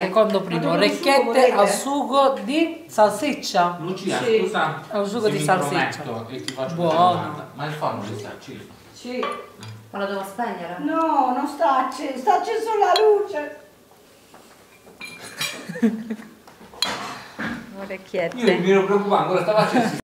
Secondo primo, orecchiette al sugo di salsiccia. Lucia, Sì. scusa. Al sugo se di mi salsiccia. intrometto E ti faccio Buono. una domanda. Ma il forno ci sta acceso? Sì. Ma lo devo spegnere? No, non sta acceso, sta acceso la luce. Io Orecchiette. mi ero preoccupato, ancora stava acceso.